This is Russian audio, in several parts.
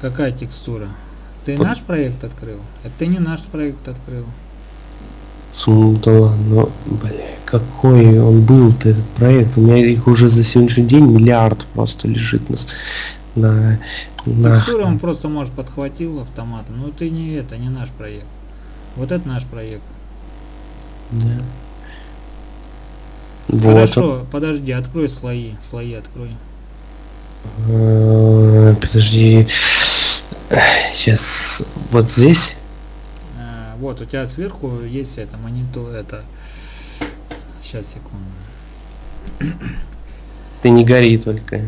Какая текстура? Ты Вот. наш проект открыл? Это ты не наш проект открыл. Сум, да ладно, бля, какой он был-то этот проект? У меня их уже за сегодняшний день миллиард просто лежит на, с- на, на Текстуру он просто, может, подхватил автоматом. Но ты не это, не наш проект. Вот это наш проект. Да. Вот Хорошо, подожди, открой слои. Слои открой. Э, Подожди. Сейчас. Вот здесь. А, вот, у тебя сверху есть это, монитор, это... Сейчас, секунду. Ты не гори только.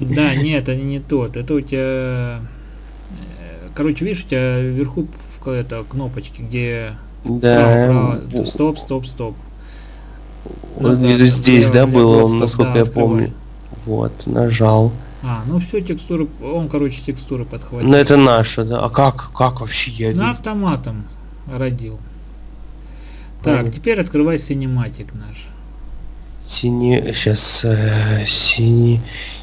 Да, нет, это не тот. Это у тебя... э, Короче, видишь, у тебя вверху это кнопочки, где Да. право, право, стоп, стоп, стоп. Вот где-то здесь, да, было, насколько да, я открывай. помню. Вот, нажал. А, ну все, текстуры, он, короче, текстуры подхватил. Ну это наше, да. А как? Как вообще я На не- автоматом родил. Так, Понятно. теперь открывай синематик наш. Синий. Сейчас. синий.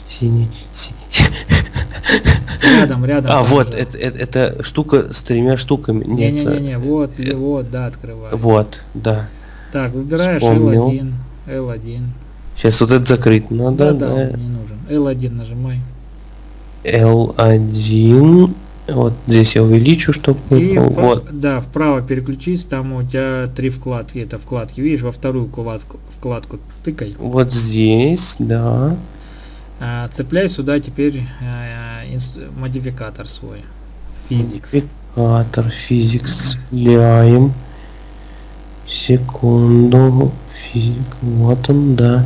Синий. си- Рядом, рядом. А, вот, это, это, это штука с тремя штуками. Нет, Не-не-не, вот, э, вот, да, открывай. Вот, да. Так, выбираешь Вспомнил. L1, L1. Сейчас вот это закрыть надо, да, да. да. L1 нажимай. L1. Вот здесь я увеличу, чтобы И впра- вот. да, вправо переключись, там у тебя три вкладки, это вкладки, видишь, во вторую вкладку, вкладку тыкай. Вот здесь, да. А, цепляй сюда теперь а, инс- модификатор свой. Physics. Модификатор физикс цепляем. Секунду. Физик. Вот он, да.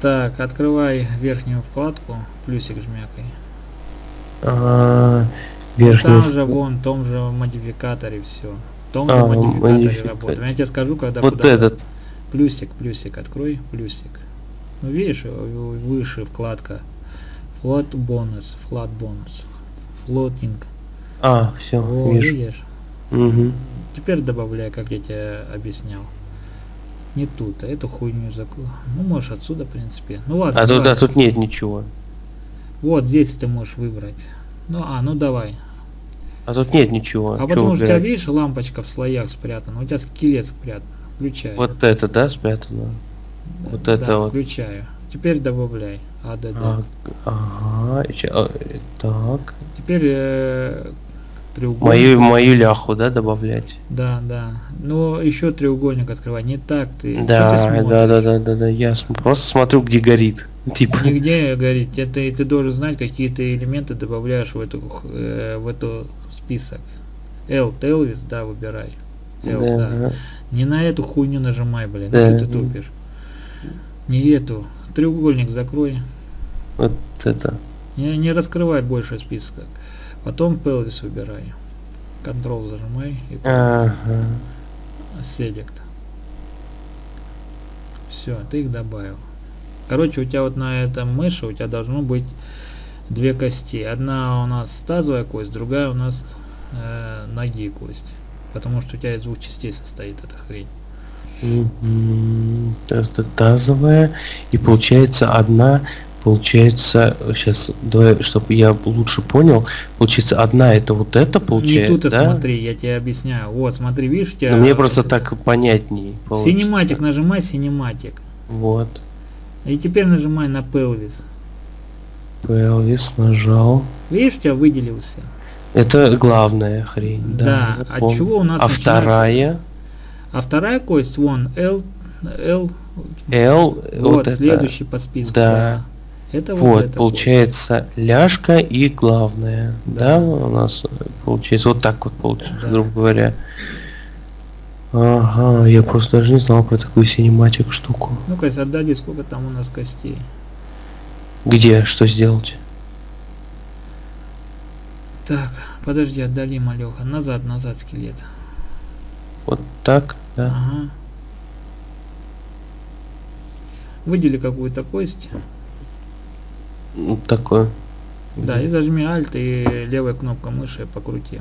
Так, открывай верхнюю вкладку, плюсик жмякай. А, И верхний. Там же вон, в том же модификаторе все. В том же А, модификаторе модификатор. Я тебе скажу, когда Вот куда этот. Плюсик, плюсик, открой, плюсик. Ну видишь, э, выше вкладка. Флот бонус, флот бонус. Флотинг. А, все, О, вижу. видишь? Мгм. Теперь добавляй, как я тебе объяснял. Не тут, а эту хуйню закрой. Ну, можешь отсюда, в принципе. Ну ладно. А тут, да, давай. тут нет ничего. Вот здесь ты можешь выбрать. Ну, а, ну давай. А тут нет ничего. А потому что у тебя, видишь, лампочка в слоях спрятана. У тебя скелет спрятан. Включай. Вот это, да, спрятано? вот Да, это вот. включаю. Теперь добавляй. А, да, да. А, ага, а, так. Теперь э, треугольник. Мою, мою ляху, да, добавлять? Да, да. Но еще треугольник открывай. Не так ты. Что ты Да, да, да, да, да, да. Я просто смотрю, где горит. Типа. Нигде горит. Это и ты должен знать, какие ты элементы добавляешь в эту э, в эту список. L, Telvis, да, выбирай. L, да. Да. Не на эту хуйню нажимай, блин. Да. Что ты тупишь? Не эту. Треугольник закрой. Вот это. Не, не раскрывай больше списка. Потом Pelvis выбирай. Ctrl зажимай и Ага. Select. Все, ты их добавил. Короче, у тебя вот на этом мыше у тебя должно быть две кости. Одна у нас тазовая кость, другая у нас э, ноги кость. Потому что у тебя из двух частей состоит эта хрень. Это тазовая. И получается одна, получается, сейчас, давай, чтобы я лучше понял, получается одна это вот это получается, Не тут да? смотри, я тебе объясняю. Вот, смотри, видишь, у тебя... Да мне просто так понятней получится. Синематик, нажимай синематик. Вот. И теперь нажимай на Pelvis. Pelvis нажал. Видишь, у тебя выделился. Это главная хрень. Да. Да, от чего у нас А начинается- вторая А вторая кость, вон, L, L, L, вот, вот, это. следующий по списку. Да. Это вот, Вот, эта получается ляжка и главная. Да. Да, у нас получается вот так вот получается, Да. грубо говоря. Ага, я просто даже не знал про такую синематик штуку. кость. Ну-ка, отдали, сколько там у нас костей. Где, что сделать? Так, подожди, отдали, малеха. Назад, назад, скелет. Вот так, да. Ага. Выдели какую-то кость. Вот такое. Да, и зажми Alt и левая кнопка мыши покрути.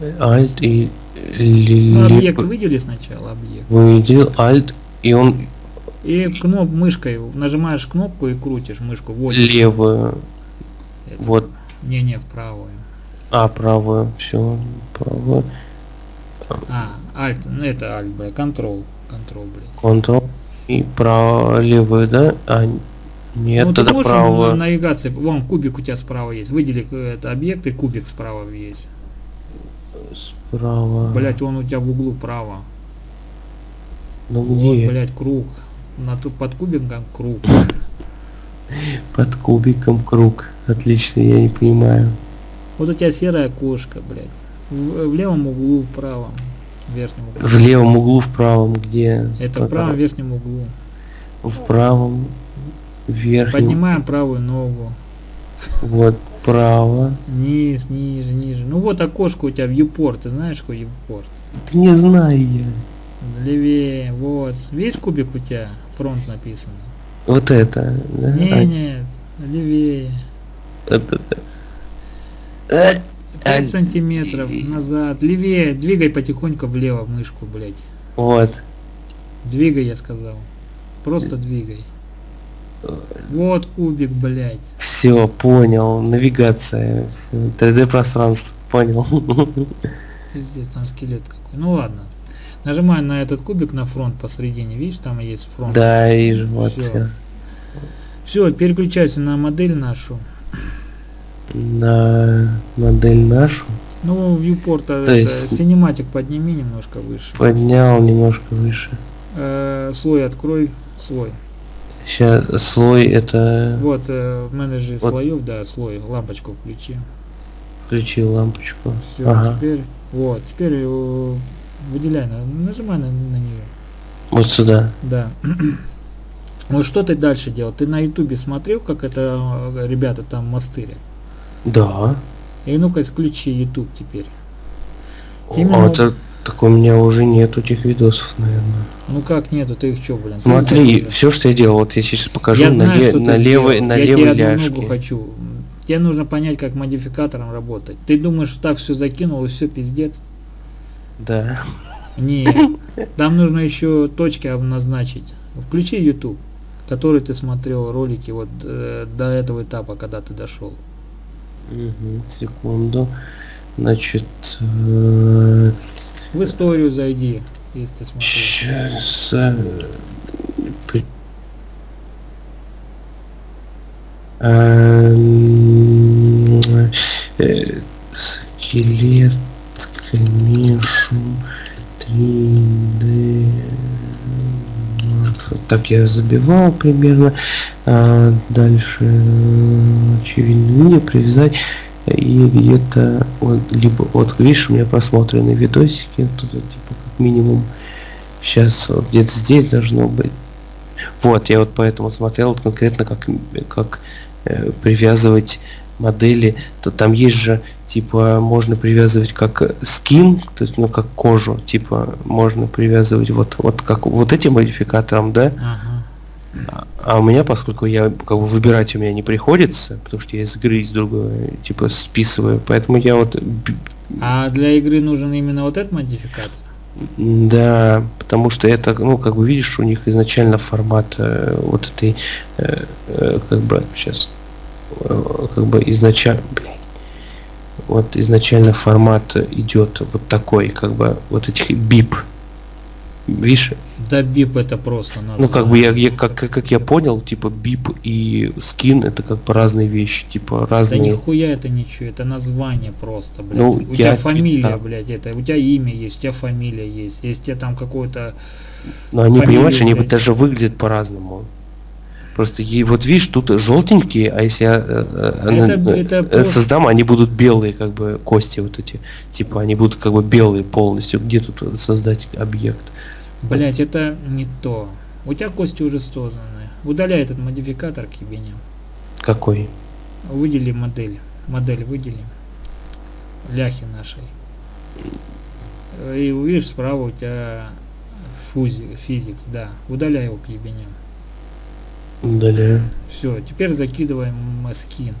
Alt и Ну, объект выдели сначала, объект. выделил Alt и он И кноп мышкой нажимаешь кнопку и крутишь мышку. Вот. левую. Это. Вот Не-не, в правую. А, правую, все, правую. А, альт, ну это альт, бля, контрол. Контрол, блядь. Ctrl и право, левую, да? А, нет, ну, ты тогда можешь правую. на навигации, вон кубик у тебя справа есть. Выдели э, это объект и кубик справа есть. Справа. Блять, он у тебя в углу право. ну Вот, блять, круг. На, ту- под кубиком круг. Под кубиком круг. Отлично, я не понимаю. Вот у тебя серая кошка, блядь. В, в левом углу, в правом, верхнем углу. В левом углу, в правом, где? Это в правом верхнем углу. В правом, верхнем. Поднимаем правую ногу. Вот, право. Низ, ниже, ниже. Ну вот окошко у тебя viewport. Ты знаешь, какой viewport? Да не знаю я. Левее, вот. Видишь кубик у тебя? Фронт написано. Вот это, да? Не, А, нет, левее. вот это. Э, 5 а, сантиметров назад. Левее. Двигай потихоньку влево мышку, блядь. Вот. Двигай, я сказал. Просто двигай. Вот кубик, блядь. Все, понял. Навигация. всё, 3D пространство. Понял. Здесь там скелет какой. Ну ладно. Нажимаю на этот кубик на фронт посередине. Видишь, там есть фронт. Да, вижу, вот Всё. все. Все, переключайся на модель нашу. На модель нашу Ну, viewport, То это, есть- синематик подними немножко выше. поднял немножко выше. Э, слой открой, слой. Сейчас слой это Вот, э, в менеджере Вот. слоев, да, слой, лампочку включи. включил лампочку. Все, Ага. теперь, вот, теперь выделяй, на- нажимай на, на нее. Вот сюда. Да. Вот что ты дальше делал? Ты на ютубе смотрел, как это э, ребята там мастырят? Да. И ну-ка включи YouTube теперь. Именно- это так у меня уже нет этих видосов, наверное. Ну как нету, ты их что, блин? Смотри, все, что я делал, вот я сейчас покажу Я на, знаю, ле- на левой, на Я левой ляжке. хочу. Тебе нужно понять, как модификатором работать. Ты думаешь, так все закинул и все пиздец? Да. Нет. Там нужно еще точки обозначить. Включи YouTube, который ты смотрел ролики вот э, до этого этапа, когда ты дошел. Мгм, секунду. Значит, э, В историю зайди, если ты сейчас Эм, э, скелет конечно 3D Вот так я забивал примерно. А, дальше очевидно видео привязать и где-то вот, либо вот видишь у меня просмотренные видосики тут типа как минимум сейчас вот где-то здесь должно быть. Вот я вот поэтому смотрел конкретно как как э, привязывать модели. То там есть же типа можно привязывать как скин то есть ну как кожу типа можно привязывать вот вот как вот этим модификатором да? Ага. А у меня, поскольку я как бы выбирать у меня не приходится, потому что я из игры из другой типа списываю, поэтому я вот А для игры нужен именно вот этот модификатор? да, потому что это, ну, как бы видишь, у них изначально формат э, вот этой, э, э, как бы сейчас, э, как бы изначально, блин, вот изначально формат идет вот такой, как бы вот этих бип, видишь, Да бип это просто надо. Ну, как бы я, я как, как как я понял, типа бип и скин это как бы разные вещи, типа Да разные. нихуя это ничего, это название просто, блядь. Ну, у тебя фамилия, читал. блядь, это, у тебя имя есть, у тебя фамилия есть, если у тебя там какой-то... Но они, фамилии, понимаешь, они блядь. даже выглядят по-разному. Просто е- вот видишь, тут желтенькие, а если я э, э, Это- на- это э, просто- создам, они будут белые, как бы кости вот эти. Типа они будут как бы белые полностью. Где тут э, создать объект? Блять, это не то. У тебя кости уже созданы. Удаляй этот модификатор к ебеням. Какой? Выдели модель. Модель выдели. Ляхи нашей. И увидишь справа у тебя фузи, физикс, да. Удаляй его к ебеням. Удаляю. Все, теперь закидываем скин.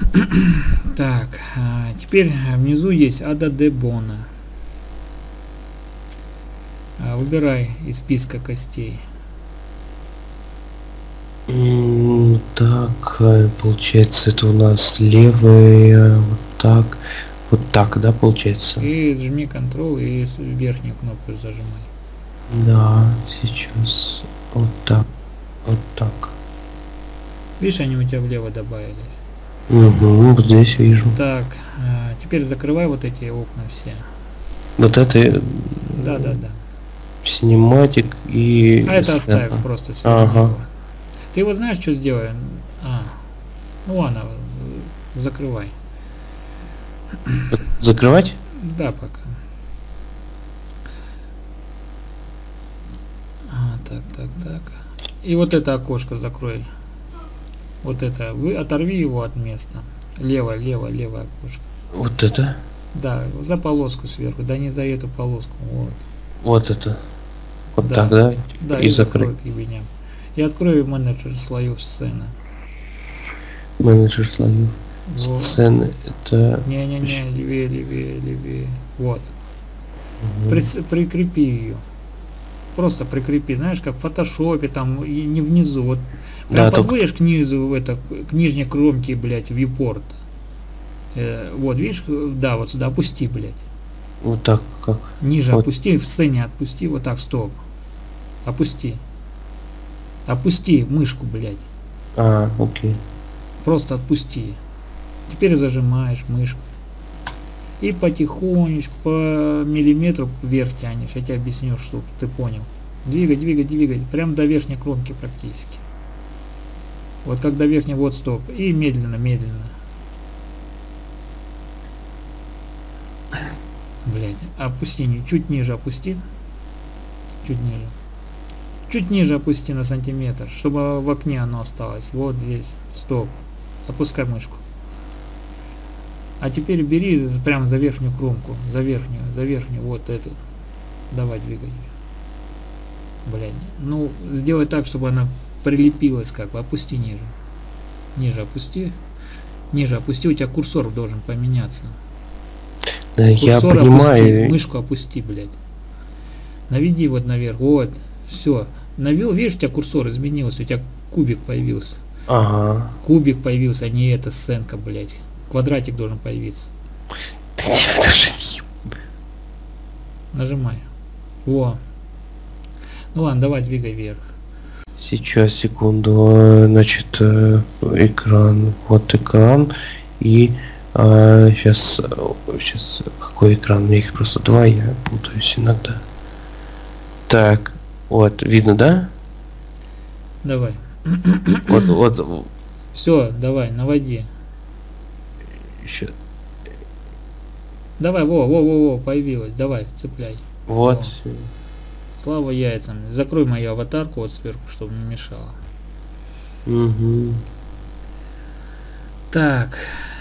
Так, а, теперь внизу есть Ада де Бона. А, Выбирай из списка костей. так, получается, это у нас левая, вот так, вот так, да, получается? И жми Ctrl и верхнюю кнопку зажимай. Да, сейчас вот так, вот так. Видишь, они у тебя влево добавились. Угу, вот здесь вижу. Так, а, теперь закрывай вот эти окна все. Вот это э, Да, да, да. синематик и А это оставь просто сверху Ага. Ты вот знаешь, что сделаем? А, ну ладно, закрывай. Закрывать? Да, пока. А, так, так, так. И вот это окошко закрой. Вот это. Вы оторви его от места. Лево, лево, лево окошко. Вот это? Да, за полоску сверху. Да не за эту полоску. Вот. Вот это. Вот Да. так, да? Да, и закрыть. закрой ебеням. И открою менеджер слоев сцены. Менеджер слоев. Вот. Сцены. Это... Не-не-не, левее, левее, левее. Вот. Мгм. Прис- прикрепи ее. Просто прикрепи, знаешь, как в фотошопе, там, и не внизу. Вот прям Да, только- подводишь к низу, в это, к к нижней кромке, блядь, вьюпорт. Э, вот, видишь, э, да, вот сюда опусти, блядь. Вот так как? Ниже Вот. опусти, в сцене отпусти, вот так, стоп. Опусти. Опусти мышку, блядь. А, окей. Просто отпусти. Теперь зажимаешь мышку. И потихонечку, по миллиметру вверх тянешь. Я тебе объясню, чтобы ты понял. Двигай, двигай, двигай. Прям до верхней кромки практически. Вот как до верхней, вот стоп. И медленно, медленно. Блять, опусти, чуть ниже опусти. Чуть ниже. Чуть ниже опусти на сантиметр, чтобы в окне оно осталось. Вот здесь. Стоп. Опускай мышку. А теперь бери прям за верхнюю кромку. За верхнюю, за верхнюю, вот эту. Давай двигай. Блядь. Ну, сделай так, чтобы она прилепилась как бы. Опусти ниже. Ниже опусти. Ниже опусти, у тебя курсор должен поменяться. Да, я Курсор понимаю. Опусти, мышку опусти, блядь. Наведи вот наверх. Вот. Все. Навел, видишь, у тебя курсор изменился, у тебя кубик появился. Ага. Кубик появился, а не эта сценка, блядь. Квадратик должен появиться. Да я даже не... Нажимай. Во. Ну ладно, давай двигай вверх. Сейчас, секунду. э, Значит, э, экран. Вот экран. И сейчас, сейчас, какой экран? У меня их просто два, я путаюсь иногда. Так, вот, видно, да? Давай. Вот, вот, Все, давай, наводи. Ща- Давай, во, во, во, во, появилась. Давай, цепляй. вот. Слава яйцам. Закрой мою аватарку вот сверху, чтобы не мешало. Мгм. Так,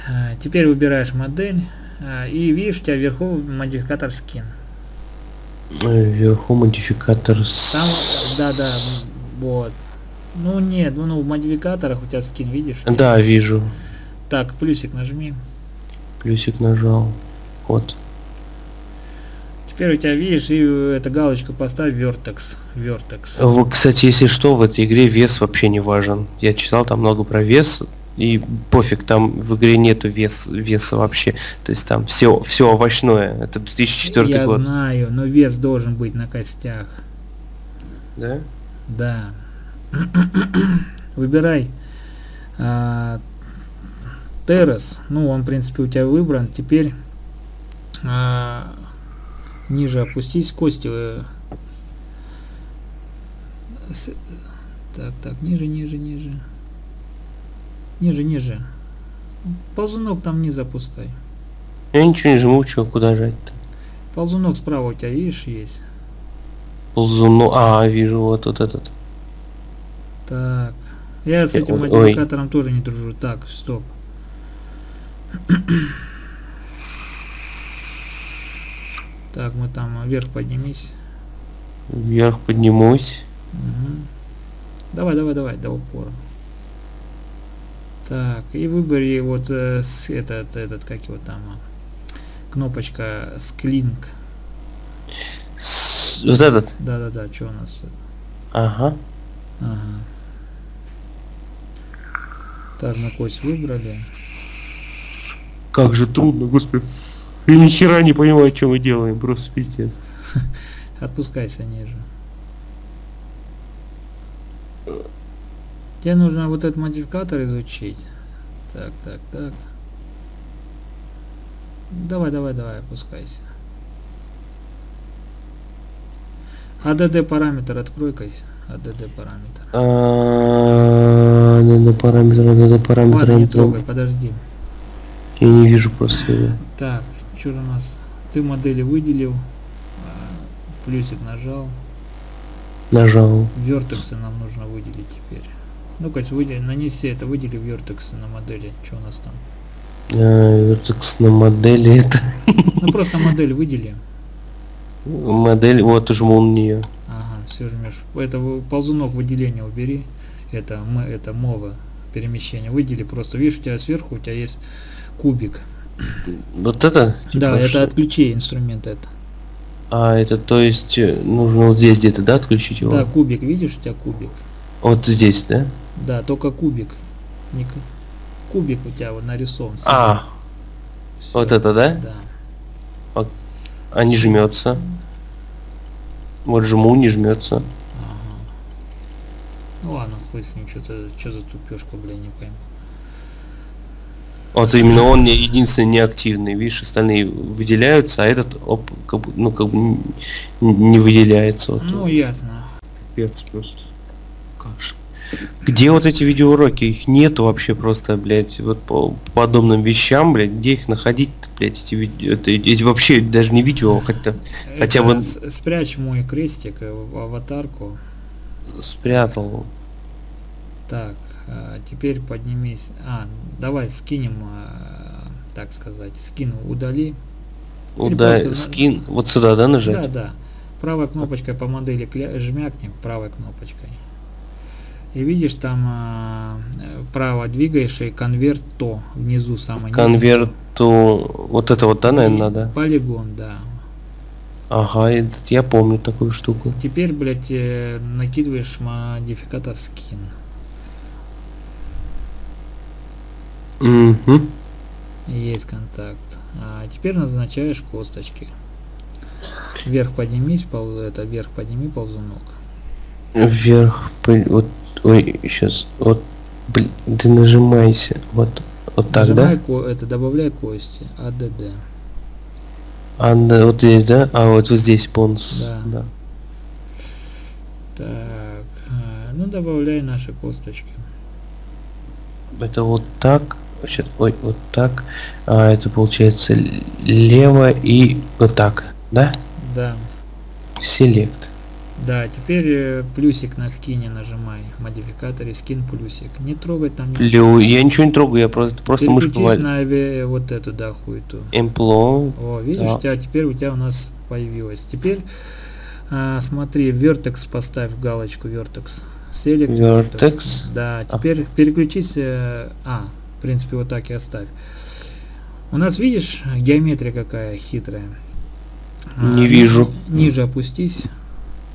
а, теперь выбираешь модель. а, И видишь, у тебя вверху модификатор скин. Э, Вверху модификатор Там, да, да, вот. Ну нет, ну, ну в модификаторах у тебя скин, видишь? Да, вижу. Так, плюсик нажми. Плюсик нажал. Вот. Теперь у тебя, видишь, и э, эту галочку поставь Vertex. Vertex. В- Кстати, если что, в этой игре вес вообще не важен. Я читал там много про вес, и пофиг, там в игре нету вес, веса вообще. То есть там все, все овощное. Это 2004 Я год. знаю, но вес должен быть на костях. Да? Да. Выбирай а, террас. Ну, он, в принципе, у тебя выбран. Теперь а, ниже опустись кости. э, с- Так, так, ниже, ниже, ниже. Ниже, ниже. Ползунок там не запускай. Я ничего не жму, что, куда жать-то? Ползунок справа у тебя, видишь, есть. Ползуну. А, вижу, вот, вот этот. Так. Я с этим ой. модификатором тоже не дружу. Так, стоп. Так, мы там вверх поднимись. Вверх поднимусь. Мгм. Давай, давай, давай, до упора. Так, и выбери вот э, с- этот, этот, как его там, а, кнопочка склинг. С- Вот этот. Да-да-да, что у нас? Ага. Ага. Тазную кость выбрали. Как же трудно, господи. Я ни хера не понимаю, что мы делаем, просто пиздец. Отпускайся ниже. Тебе нужно вот этот модификатор изучить. Так, так, так. Давай, давай, давай, опускайся. ADD параметр открой-кайся. ADD параметр. А, Надо параметр, надо параметр. Ладно, не трогай, подожди. Я не вижу просто его. Так, что у нас? Ты модели выделил. а, Плюсик нажал. Нажал. Вертексы нам нужно выделить теперь. Ну-ка, выдели, нанеси это, выдели вертексы на модели. Что у нас там? А, Vertex на модели это Ну просто модель выдели. модель, вот жму на нее. Ага, все жмешь. Это ползунок выделения убери. Это мы, это мова перемещение. Выдели просто. Видишь, у тебя сверху у тебя есть кубик. Вот это? да, Типа, это что? от ключей инструмент это. А, это то есть э, нужно вот здесь где-то, да, отключить его? Да, кубик, видишь, у тебя кубик. Вот здесь, да? Да, только кубик. Не Кубик у тебя вот нарисован. А, Всё. вот это, да? Да. А не жмется. Вот жму, не жмется. Ага. Ну ладно, хуй с ним, что-то, что за тупешка, бля, не пойму. Вот именно он не единственный неактивный, видишь, остальные выделяются, а этот оп, как бы, ну как бы не выделяется. Вот. Ну, ясно. Капец просто. Как же. Где вот эти видеоуроки? Их нету вообще просто, блядь, вот по подобным вещам, блядь, где их находить блядь, эти видео, это, эти вообще даже не видео, хотя Хотя Это бы- Спрячь мой крестик э, в аватарку. спрятал. Так, а, теперь поднимись. А, давай скинем, а, так сказать, скин удали. Просто- скин, вот сюда, да, нажать? Да, да. Правой кнопочкой по модели кля- жмякнем, правой кнопочкой. И видишь, там э, вправо двигаешь и конверт то внизу самый. нижний. Конверту, вот это вот, да, наверное, надо? Полигон, да. Ага, я помню такую штуку. Теперь, блядь, э, накидываешь модификатор скин. Угу. Есть контакт. А теперь назначаешь косточки. Вверх поднимись, пол, это вверх подними ползунок. Вверх, вот, ой, сейчас, вот, блин, ты нажимайся, вот, вот так, Нажимай да? ко- это добавляй кости. АДД. А, да, вот здесь, да? А, вот, вот здесь бонус, Да. да. Так, а, ну добавляй наши косточки. Это вот так, сейчас, ой, вот так, а, это получается лево и вот так, да? Да. Селект. Да, теперь э, плюсик на скине нажимай. В модификаторе скин плюсик. Не трогай там ничего. Лево, я ничего не трогаю, я просто, просто мышку Переключись валю. на аве- вот эту, да, хуету. Эмпло, О, видишь, Да. у тебя теперь у тебя у нас появилось. Теперь а, смотри, Vertex поставь галочку Vertex. Select Vertex. Да, А. теперь переключись. э, а, в принципе, вот так и оставь. У нас, видишь, геометрия какая хитрая. А, Не ни- вижу. Ниже опустись.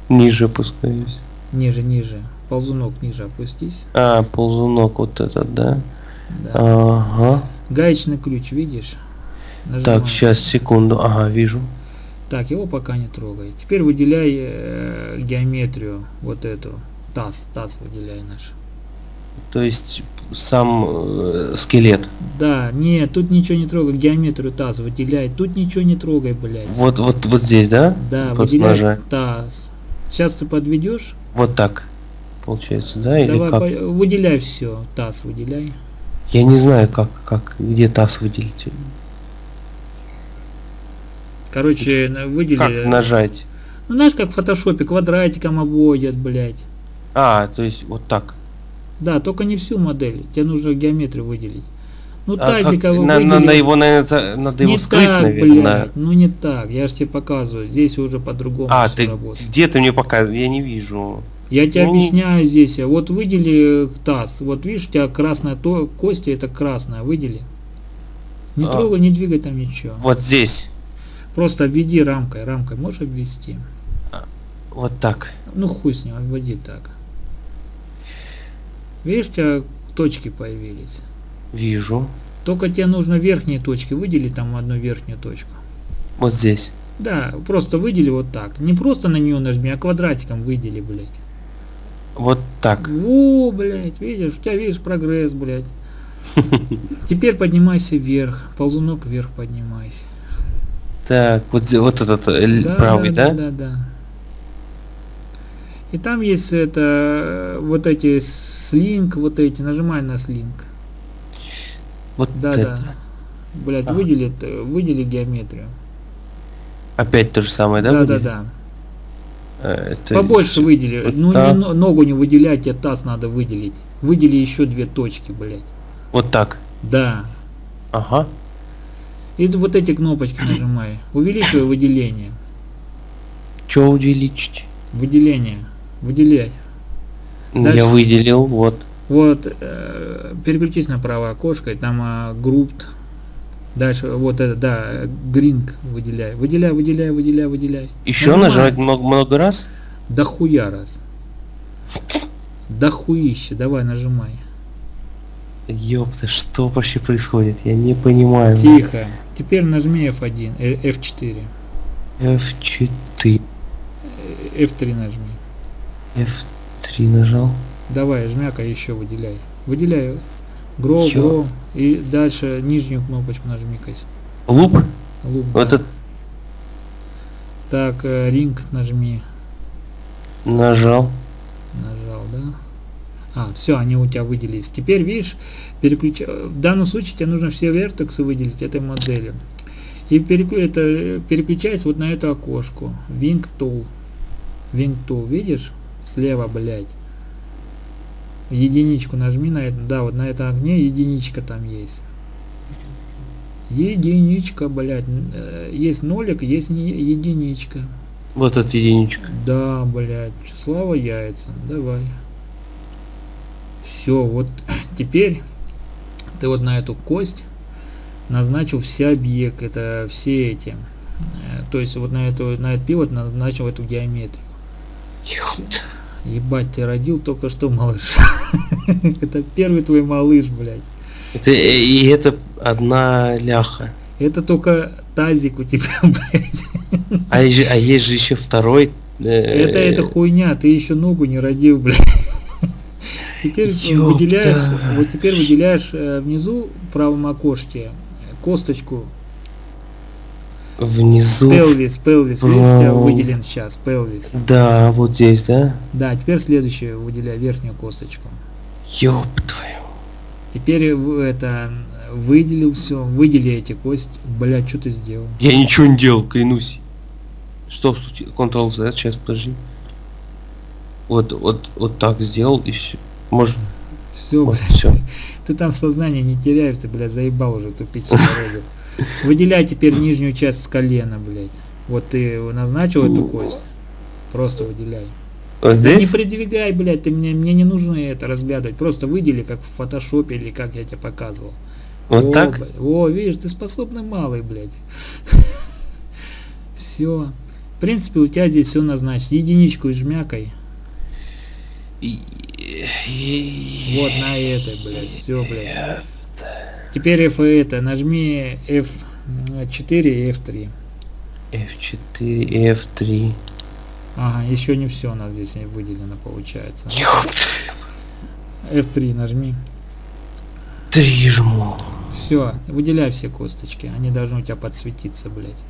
ниже опускаюсь. Ниже, ниже. Ползунок ниже опустись. А, ползунок вот этот, да? Да. Ага. Гаечный ключ, видишь? Так, Нажимаем. сейчас, секунду. Ага, вижу. Так, его пока не трогай. Теперь выделяй э, геометрию, вот эту. Таз, таз выделяй наш. То есть сам э, скелет. Да, нет, тут ничего не трогай, геометрию таз выделяй. Тут ничего не трогай, блядь. Вот, вот, вот здесь, да? Да, выделяй таз. Сейчас ты подведешь. Вот так. Получается, да? Или Давай, как? по- выделяй все. Таз выделяй. Я не знаю, как, как, где таз выделить. Короче, выдели. Как нажать? Ну, знаешь, как в фотошопе, квадратиком обводят, блядь. А, то есть вот так. Да, только не всю модель. Тебе нужно геометрию выделить. Ну, А как- тазика вы на- на- надо его, наверное, надо его не скрыть, так, наверное. блядь, ну не так. Я же тебе показываю. Здесь уже по-другому А, ты работает. где ты мне показываешь? Я не вижу. Я тебе ну- объясняю здесь. Вот выдели таз. Вот видишь, у тебя красная то, кости это красная. Выдели. Не А. трогай, не двигай там ничего. Вот здесь. Просто обведи рамкой. Рамкой можешь обвести? Вот так. Ну хуй с ним, обводи так. Видишь, у тебя точки появились. Вижу. Только тебе нужно верхние точки выделить, там одну верхнюю точку. Вот здесь. Да, просто выдели вот так. Не просто на нее нажми, а квадратиком выдели, блядь. Вот так. Во, блядь, видишь, у тебя видишь прогресс, блядь. Теперь поднимайся вверх, ползунок вверх поднимайся. Так, вот, вот этот э, л- правый, да? Да, да, да. И там есть это, э, вот эти слинк, вот эти, нажимай на слинк. Вот Да, это. да. Блять, Ага. выдели, т- выдели геометрию. Опять то же самое, да? Да, да, будет? да. Э, это Побольше выдели. вот ну, так. не но- ногу не выделять, тебе таз надо выделить. Выдели еще две точки, блять. Вот так. Да. Ага. И вот эти кнопочки нажимай. Увеличивай выделение. Что увеличить? Выделение. Выделяй. Дальше. Я выделил, вот. Вот, э, переключись на правое окошко, и там а, групп. Дальше, вот это, да, гринг выделяй. Выделяй, выделяй, выделяй, выделяй. Еще Нажимай. нажать много, много раз? Да хуя раз. Да хуище, давай нажимай. Ёпта, что вообще происходит? Я не понимаю. Тихо. Теперь нажми F1, э, F4. F4. э, F3 нажми. F3 нажал. Давай, жмяка еще выделяй. Grow, Всё. grow. И дальше нижнюю кнопочку нажми, Кась. Луп? Луп, Вот да. этот Так, э, ринг нажми. нажал. Нажал, да? А, все, они у тебя выделились. Теперь, видишь, переключ... в данном случае тебе нужно все вертексы выделить этой модели. И переклю... это э, переключается вот на эту окошку. Wing Tool. Wing Tool, видишь? Слева, блядь. Единичку нажми на это. Да, вот на это огне единичка там есть. Единичка, блядь. Э, Есть нолик, есть не единичка. Вот эта единичка. Да, блядь, слава яйца, давай. Все, вот теперь ты вот на эту кость назначил все объекты, это все эти. э, То есть вот на эту на этот пивот назначил эту геометрию. Ёпта. Ебать, ты родил только что малыш. Это первый твой малыш, блядь. Это, э, и это одна ляха. Это только тазик у тебя, блядь. А есть, же- а есть же еще второй. э, Это, это хуйня, ты еще ногу не родил, блядь. Теперь Ёпта. выделяешь, вот теперь выделяешь э, внизу в правом окошке косточку Внизу. пелвис, пелвис, видишь, у тебя Вау. выделен сейчас пелвис. Да, вот здесь, да? Да, теперь следующее выделяй верхнюю косточку. Ёб твою. Теперь это выделил все, выдели эти кости. Блядь, что ты сделал? Я ничего не делал, клянусь. Что случилось? Ctrl-Z, сейчас подожди. Вот, вот, вот так сделал и все. Может, Все, вот, все. ты там сознание не теряешь, ты, блядь, заебал уже тупить всю дорогу. Выделяй теперь нижнюю часть с колена, блядь. Вот ты назначил эту кость. Просто выделяй. Вот Да здесь? Не придвигай, блядь, ты мне, мне не нужно это разглядывать. Просто выдели, как в фотошопе или как я тебе показывал. Вот О, так? блядь, О, видишь, ты способный малый, блядь. Все. В принципе, у тебя здесь все назначено. Единичку жмякой. Вот на этой, блядь. Все, блядь. Теперь F это. Нажми F4 и F3. F4 и F3. Ага, еще не все у нас здесь выделено получается. Ёб, F3 нажми. Три жму. Все, выделяй все косточки. Они должны у тебя подсветиться, блядь.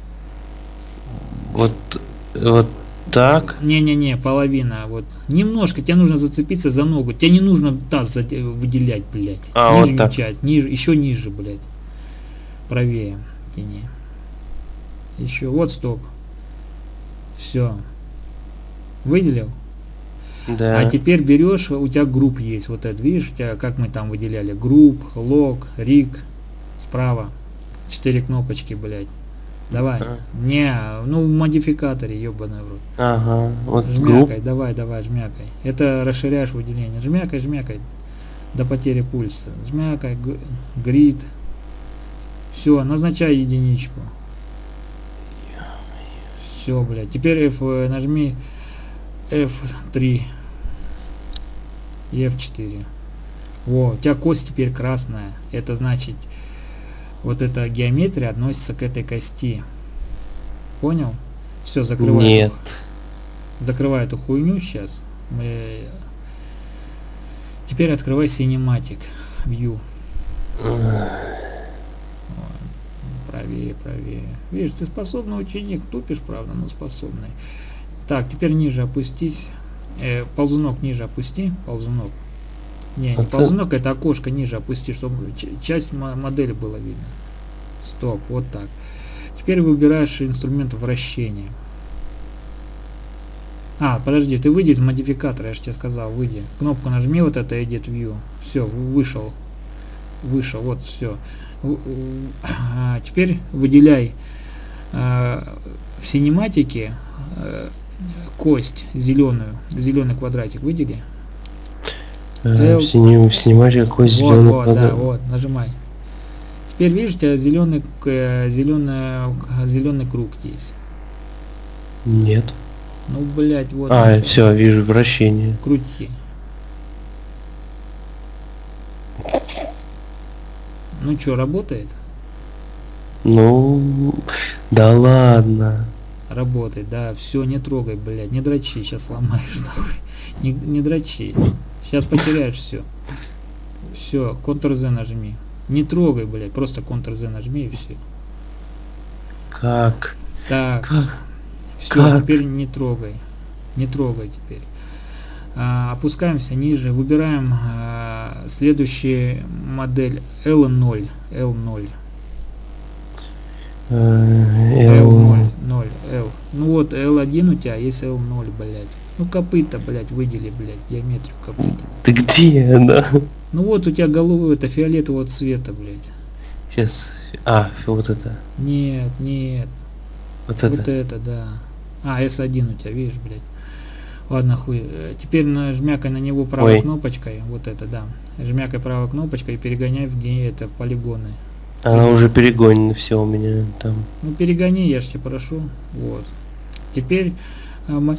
Вот, вот так. Не-не-не, половина. Вот. Немножко, тебе нужно зацепиться за ногу. Тебе не нужно таз заде- выделять, блядь. А, вот Нижнюю так. часть, ниже, еще ниже, блядь. Правее тяни. Еще, вот стоп. Все. Выделил? Да. А теперь берешь, у тебя групп есть, вот это, видишь, у тебя, как мы там выделяли, групп, лог, рик, справа, четыре кнопочки, блядь. Давай. А. Не, ну в модификаторе, ебаный в рот. Ага. Вот групп. Жмякай, давай, давай, жмякай. Это расширяешь выделение. Жмякай, жмякай. До потери пульса. Жмякай, грид. Все, назначай единичку. Все, блядь. Теперь F, э, нажми F3 и F4. Во, у тебя кость теперь красная. Это значит, вот эта геометрия относится к этой кости. Понял? Все, закрывай. Нет. Эту, закрывай эту хуйню сейчас. Мы... Теперь открывай Cinematic View. Правее, правее. Видишь, ты способный ученик, тупишь, правда, но способный. Так, теперь ниже опустись. Э, ползунок ниже опусти, ползунок. Не, не ползунок, это окошко ниже опусти, чтобы часть модели было видно. Стоп, вот так. Теперь выбираешь инструмент вращения. А, подожди, ты выйди из модификатора, я же тебе сказал, выйди. Кнопку нажми, вот это Edit View. Все, вышел. Вышел, вот, все. А, теперь выделяй а, в синематике а, кость зеленую, зеленый квадратик выдели. Э, в, синем, в синематике кость вот, зеленый вот, квадрат. Да, вот, нажимай. Теперь тебя зеленый, зеленый, зеленый круг есть. Нет. Ну, блять, вот. А, все, вижу вращение. Крути. Ну что, работает? Ну, да ладно. Работает, да, все, не трогай, блядь, не дрочи, сейчас сломаешь, нахуй. Не, не дрочи. Сейчас потеряешь все. Все, Ctrl-Z нажми. Не трогай, блядь, просто Ctrl-Z нажми и все. Как? Так. Как? Все, теперь не трогай. Не трогай теперь. А, опускаемся ниже, выбираем а, следующую модель L0. L0. L0, 0, L. Ну вот L1 у тебя, есть L0, блядь. Ну копыта, блядь, выдели, блядь, диаметрию копыта. Ты где, да? Ну вот у тебя головы это фиолетового цвета, блядь. Сейчас. А, вот это. Нет, нет. Вот это. Вот это, да. А, S1 у тебя, видишь, блядь. Ладно, хуй. Теперь нажмякай на него правой Ой. кнопочкой. Вот это, да. Жмякай правой кнопочкой и перегоняй в ге это полигоны. Она уже перегонена все у меня там. Ну перегони, я же тебя прошу. Вот. Теперь а,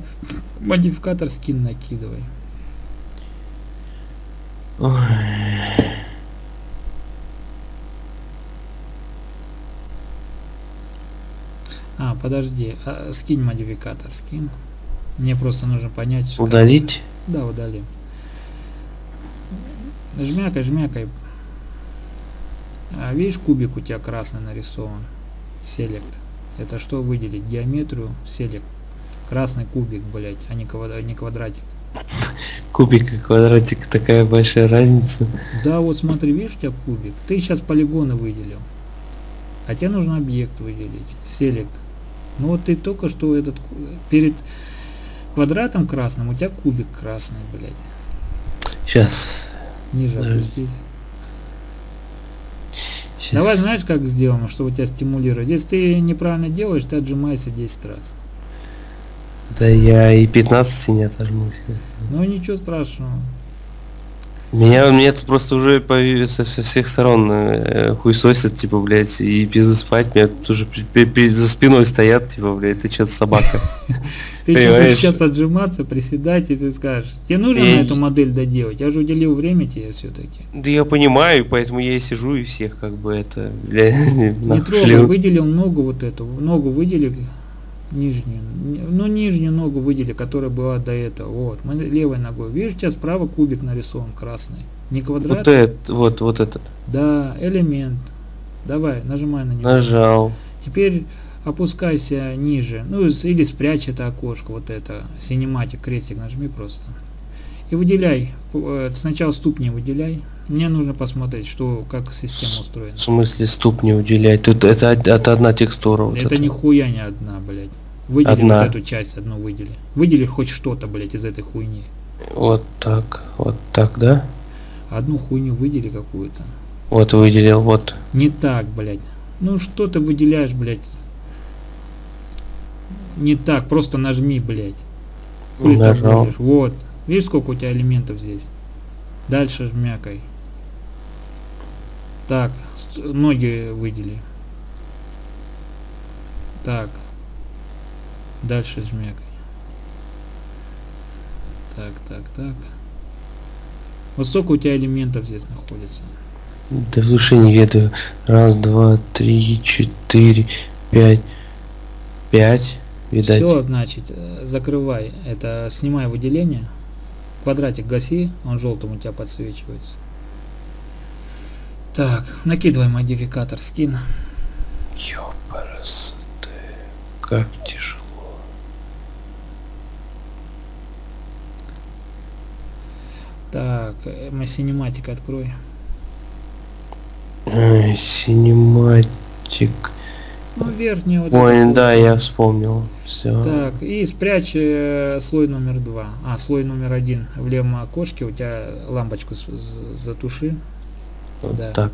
модификатор скин накидывай. Ой. А, подожди, а, скинь модификатор, скинь. Мне просто нужно понять. Удалить? Как... Да, удали. Жмякай, жмякай. А, видишь, кубик у тебя красный нарисован. Селект. Это что выделить? Геометрию, селект. Красный кубик, блять, а не, квадрат, не квадратик. Кубик и квадратик такая большая разница. Да, вот смотри, видишь у тебя кубик. Ты сейчас полигоны выделил. А тебе нужно объект выделить. Селект. Ну вот ты только что этот перед квадратом красным у тебя кубик красный, блядь. Сейчас. Ниже опустись. Сейчас. Давай знаешь как сделаем, чтобы тебя стимулировать. Если ты неправильно делаешь, ты отжимаешься 10 раз. Да я и 15 не отожмусь. Ну ничего страшного. Меня, меня тут просто уже по, со, со всех сторон э, хуесосят, типа, блядь, и пизды спать, меня тут уже при, при, при, за спиной стоят, типа, блядь, ты что-то собака. Ты будешь сейчас отжиматься, приседать, и ты скажешь, тебе нужно на эту модель доделать? Я же уделил время тебе все-таки. Да я понимаю, поэтому я и сижу и всех как бы это, бля, Не трогай, выделил ногу вот эту, ногу выделил, нижнюю, ну нижнюю ногу выдели, которая была до этого. Вот, мы левой ногой. Тебя справа кубик нарисован красный. Не квадрат. Вот этот, вот, вот этот. Да, элемент. Давай, нажимай на него. Нажал. Теперь опускайся ниже. Ну или спрячь это окошко, вот это. Синематик, крестик нажми просто. И выделяй. Э, сначала ступни выделяй. Мне нужно посмотреть, что как система устроена. В смысле ступни выделять? Тут это, это одна текстура. Вот это, это нихуя не одна, блядь. Выдели одна. вот эту часть, одну выдели. Выдели хоть что-то, блядь, из этой хуйни. Вот так, вот так, да? Одну хуйню выдели какую-то. Вот выделил, вот. Не так, блядь. Ну что ты выделяешь, блядь? Не так, просто нажми, блядь. Хули Нажал. Вот. Видишь, сколько у тебя элементов здесь? Дальше жмякай. Так, ноги выдели. Так. Дальше жмякай. Так, так, так. Вот сколько у тебя элементов здесь находится? Да в душе не ведаю. Раз, два, три, четыре, пять. Пять. Видать. Все, значит, э, закрывай. Это снимай выделение. Квадратик гаси, он желтым у тебя подсвечивается. Так, накидывай модификатор скин. Ёпарас ты. Как тяжело. Так, мы schematic открой. Schematic. Ну, верхний вот Ой, этот да, вот. я вспомнил. Все. Так, и спрячь э, слой номер два. А, слой номер один. В левом окошке у тебя лампочку затуши. да. Так.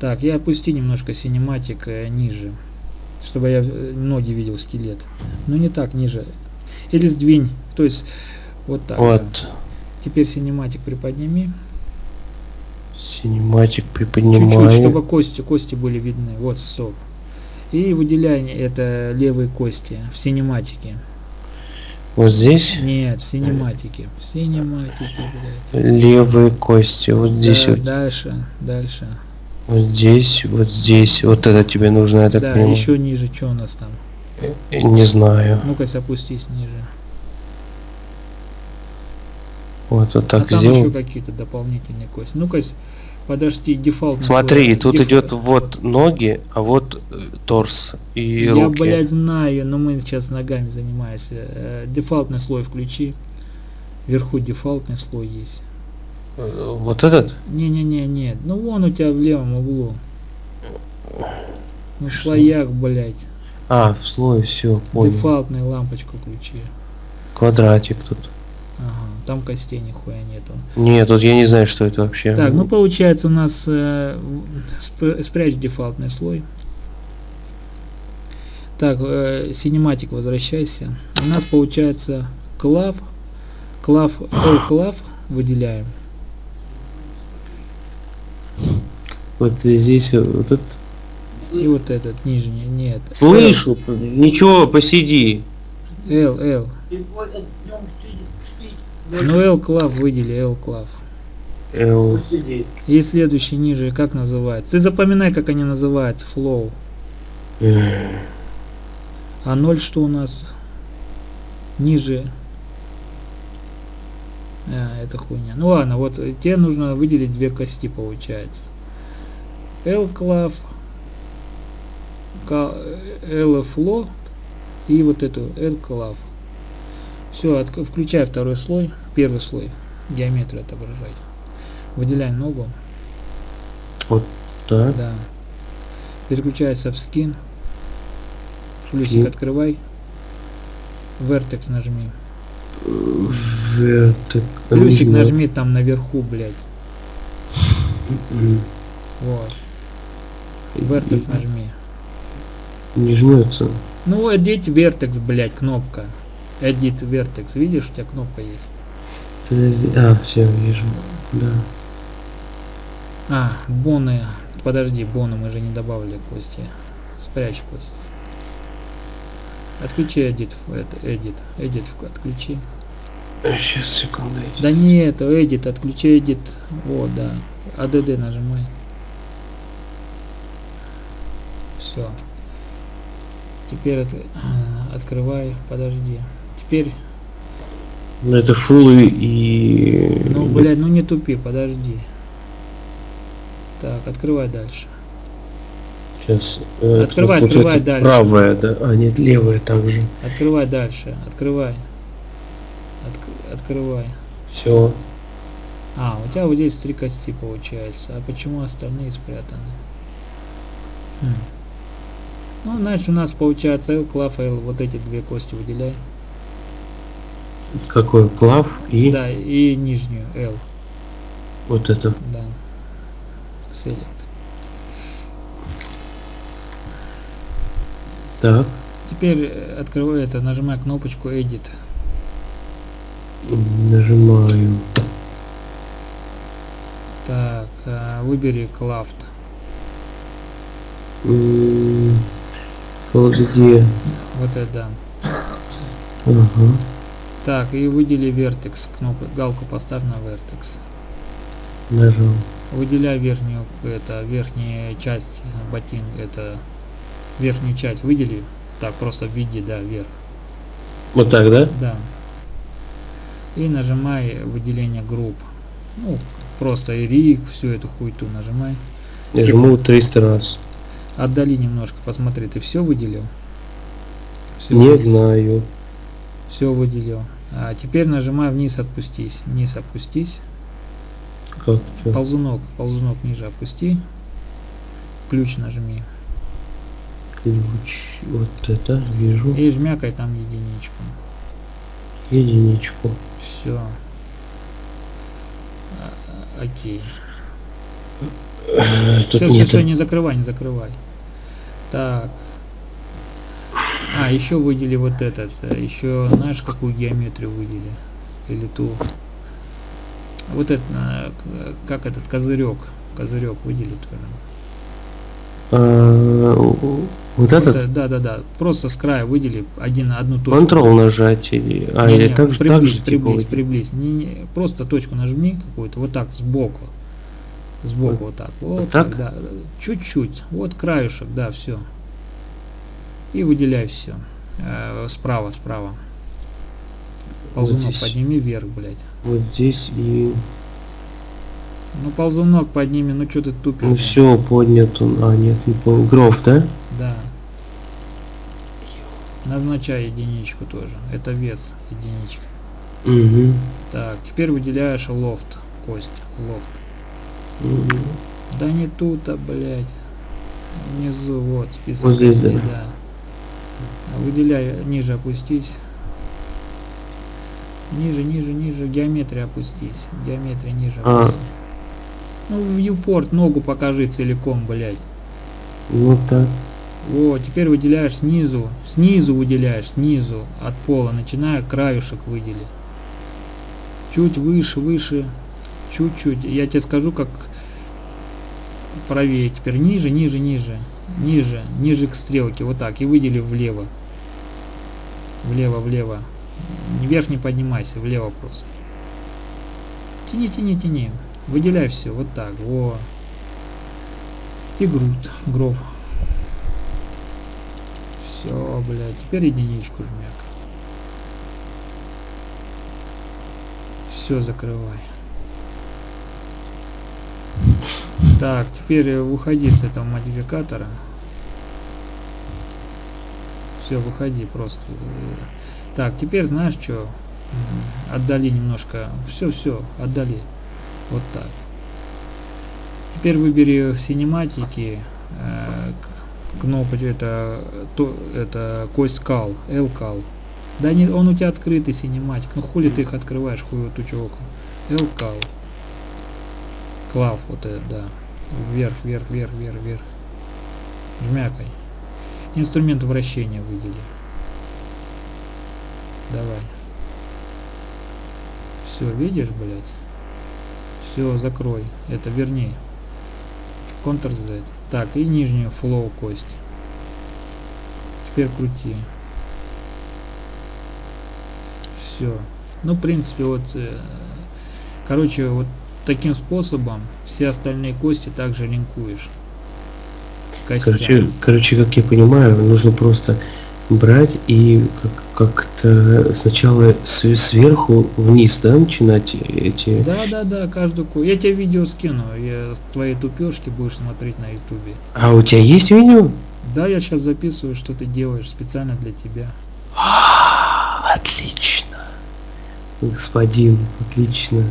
Так, я опусти немножко schematic э, ниже, чтобы я э, ноги видел скелет. Ну не так, ниже. Или сдвинь. То есть вот так. да. Вот. Теперь schematic приподними. Schematic Чуть-чуть, приподнимаю. чтобы кости, кости были видны. Вот, стоп. И выделяй это левые кости в schematic е. Вот здесь Нет, в schematic е. В schematic е, блядь. левые кости. Вот здесь Да, вот. Дальше, дальше. Вот здесь, вот здесь. Вот это тебе нужно, я так да, понимаю. еще ниже, что у нас там? Э, Не знаю. Ну-ка, опустись ниже. Вот, вот так а там еще сделал. какие-то дополнительные кости. Ну-ка, подожди, дефолт. Смотри, тут идет вот ноги, а вот э, торс и Я, руки. блядь, знаю, но мы сейчас ногами занимаемся. Э, Дефолтный слой включи. Вверху дефолтный слой есть. Э, Вот этот? Не-не-не, нет. Ну вон у тебя в левом углу. Ну в слоях, блядь. А, в слой, все, понял. Дефолтную лампочку включи. Квадратик тут. Ага, там костей нихуя нету. Нет, тут я не знаю, что это вообще. Так, ну получается у нас э, сп- спрячь дефолтный слой. Так, э, синематик возвращайся. У нас получается клав, клав, ой, клав выделяем. Вот здесь вот это. И вот этот нижний, нет. Слышу, ничего, посиди. L, L. Ну L клав выдели, L клав. Л. И следующий ниже, как называется? Ты запоминай, как они называются, flow. А 0 что у нас? Ниже. А, это хуйня. Ну ладно, вот э, тебе нужно выделить две кости, получается. L-клав, L-фло и вот эту L-клав. Все, включай второй слой, первый слой, геометрию отображай. Выделяй ногу, Так. да. Переключайся в скин. Плюсик открывай. Vertex нажми. Вертик. Плюсик нажми там наверху, блядь. Вот. Vertex нажми. Не жмется. Ну, Edit Vertex, блядь, кнопка. Edit Vertex. Видишь, у тебя кнопка есть. Подожди. А, все, вижу. Да. А, боны. Подожди, боны мы же не добавили кости. Спрячь кости. Отключи edit, edit, edit отключи. Сейчас, секунду. Да не это, edit, отключи edit. Вот, да. ADD нажимай. Все. Теперь от- открывай, подожди. Теперь, Ну, это фул и... ну, блядь, ну не тупи, подожди. Так, открывай дальше. Сейчас. э, Открывай, открывай дальше. Правая, да. А, нет, левая также. Открывай дальше, открывай. Отк- открывай. Все. А, у тебя вот здесь три кости получается. А почему остальные спрятаны? Хм. Ну, значит, у нас получается L, клав, L, вот эти две кости выделяй. Какой клав и Да, и нижнюю L, вот это. да. Select. Так. Теперь э, открывай это, нажимай кнопочку Edit. Нажимаю. Так, э, выбери. М, Вот где? Вот это да. Ага. Так, и выдели Vertex. Кнопку, галку поставь на Vertex. Нажал. Выделяй верхнюю, это, верхняя часть ботинка, это, верхнюю часть выдели. Так, просто в виде, да, вверх. Вот так, да? Да. И нажимай выделение групп. Ну, просто рик, всю эту хуйту нажимай. Я жму 300 раз. Отдали немножко, посмотри, ты все выделил? Всё Не выделил? знаю. Все выделил. А теперь нажимай вниз, отпустись. Вниз опустись. Как? Ползунок, ползунок ниже опусти. Ключ нажми. Ключ. Вот это вижу. И жмякай там единичку. Единичку. Все. Окей. Э, Тут Все, все, все, не закрывай, не закрывай. Так. А, еще выдели вот этот. Еще знаешь, какую геометрию выдели? Или ту. Вот это, к- как этот козырек. Козырек выдели тоже. А, Вот этот? да, да, да. Просто с края выдели один, одну точку. Ctrl нажать или... А, Не, или не, так же, так приблизь, же типа приблизь, вот- приблизь. Не, не, просто точку нажми какую-то, вот так, сбоку. Сбоку вот так. Вот, так? да. Чуть-чуть. Вот краюшек, да, все. И выделяй все. справа, справа. Вот Ползунок здесь. подними вверх, блядь. Вот здесь и... Ну ползунок подними, ну что ты тупишь? Ну все, поднят он. А, нет, не понял. Гроф, да? Да. Назначай единичку тоже. Это вес единичка. Угу. Так, теперь выделяешь лофт, кость, лофт. Мгм. Да не тут, а, блядь. Внизу, вот, список. Вот здесь, костей, да. А Выделяй, ниже опустись. Ниже, ниже, ниже, геометрия опустись. Геометрия ниже А. опустись. Ну, вьюпорт, ногу покажи целиком, блядь. Вот так. Вот, теперь выделяешь снизу, снизу выделяешь, снизу, от пола, начиная краюшек выдели. Чуть выше, выше, чуть-чуть. Я тебе скажу, как правее. Теперь ниже, ниже, ниже, ниже, ниже к стрелке, вот так, и выдели влево. Влево, влево. Вверх не поднимайся, влево просто. Тяни, тяни, тяни. Выделяй все, вот так, во. И грудь, гроб. Все, блядь, теперь единичку жмяк. Все, закрывай. Так, теперь э, выходи с этого модификатора. Все, выходи просто. Так, теперь знаешь что? Отдали немножко. Все, все, отдали. Вот так. Теперь выбери в синематике э, кнопочку это то это кость кал, L. Да не, он у тебя открытый синематик. Ну хули ты их открываешь, хуй эту чуваку. L кал. Клав, вот это, да. Вверх, вверх, вверх, вверх, вверх. Жмякай. Инструмент вращения выдели. Давай. Все, видишь, блядь? Все, закрой. Это верни. Ctrl Z. Так, и нижнюю флоу кость. Теперь крути. Все. Ну, в принципе, вот, э, короче, вот таким способом все остальные кости также линкуешь. Короче, короче, как я понимаю, нужно просто брать и как- как-то сначала сверху вниз, да, начинать эти... Да, да, да, каждую ко- Я тебе видео скину, я с твоей тупешки будешь смотреть на ютубе. А у тебя есть видео? Да, я сейчас записываю, что ты делаешь специально для тебя. А, Отлично. Господин, отлично.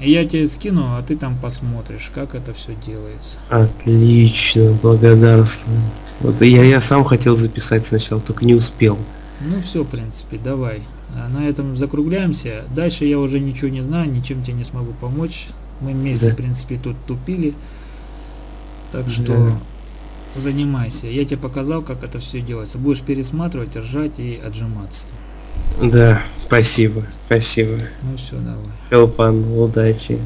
Я тебе скину, а ты там посмотришь, как это все делается. Отлично, благодарствую. Вот я, я сам хотел записать сначала, только не успел. Ну все, в принципе, давай. А На этом закругляемся. Дальше я уже ничего не знаю, ничем тебе не смогу помочь. Мы вместе, Да. в принципе, тут тупили. Так что занимайся. Я тебе показал, как это все делается. Будешь пересматривать, ржать и отжиматься. Да, спасибо, спасибо. Ну все, давай. Хелпан, удачи.